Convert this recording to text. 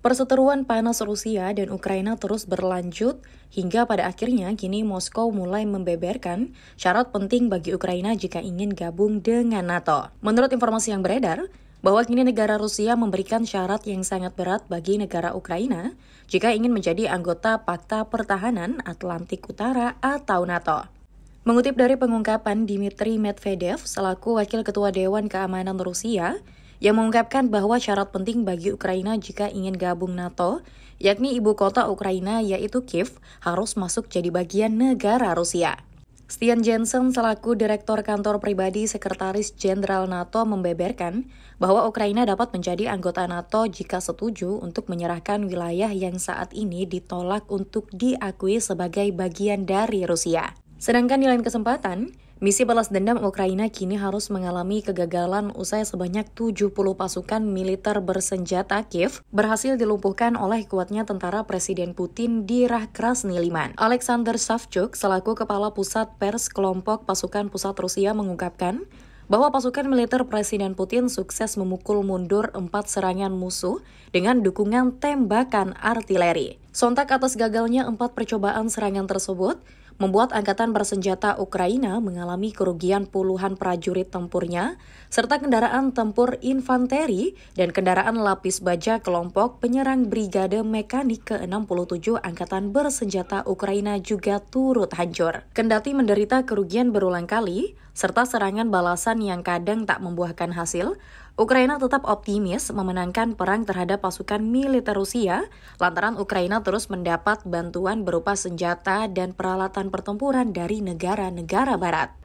Perseteruan panas Rusia dan Ukraina terus berlanjut hingga pada akhirnya kini Moskow mulai membeberkan syarat penting bagi Ukraina jika ingin gabung dengan NATO. Menurut informasi yang beredar, bahwa kini negara Rusia memberikan syarat yang sangat berat bagi negara Ukraina jika ingin menjadi anggota Pakta Pertahanan Atlantik Utara atau NATO. Mengutip dari pengungkapan Dmitry Medvedev selaku Wakil Ketua Dewan Keamanan Rusia, yang mengungkapkan bahwa syarat penting bagi Ukraina jika ingin gabung NATO, yakni ibu kota Ukraina yaitu Kiev, harus masuk jadi bagian negara Rusia. Stian Jensen selaku Direktur Kantor Pribadi Sekretaris Jenderal NATO membeberkan bahwa Ukraina dapat menjadi anggota NATO jika setuju untuk menyerahkan wilayah yang saat ini ditolak untuk diakui sebagai bagian dari Rusia. Sedangkan di lain kesempatan, Misi balas dendam Ukraina kini harus mengalami kegagalan usai sebanyak 70 pasukan militer bersenjata Kiev berhasil dilumpuhkan oleh kuatnya tentara Presiden Putin di Krasny Liman. Alexander Savchuk selaku Kepala Pusat Pers Kelompok Pasukan Pusat Rusia mengungkapkan bahwa pasukan militer Presiden Putin sukses memukul mundur empat serangan musuh dengan dukungan tembakan artileri. Sontak atas gagalnya empat percobaan serangan tersebut, membuat Angkatan Bersenjata Ukraina mengalami kerugian puluhan prajurit tempurnya, serta kendaraan tempur infanteri dan kendaraan lapis baja kelompok penyerang Brigade Mekanik ke-67 Angkatan Bersenjata Ukraina juga turut hancur. Kendati menderita kerugian berulang kali, serta serangan balasan yang kadang tak membuahkan hasil, Ukraina tetap optimis memenangkan perang terhadap pasukan militer Rusia lantaran Ukraina terus mendapat bantuan berupa senjata dan peralatan pertempuran dari negara-negara barat.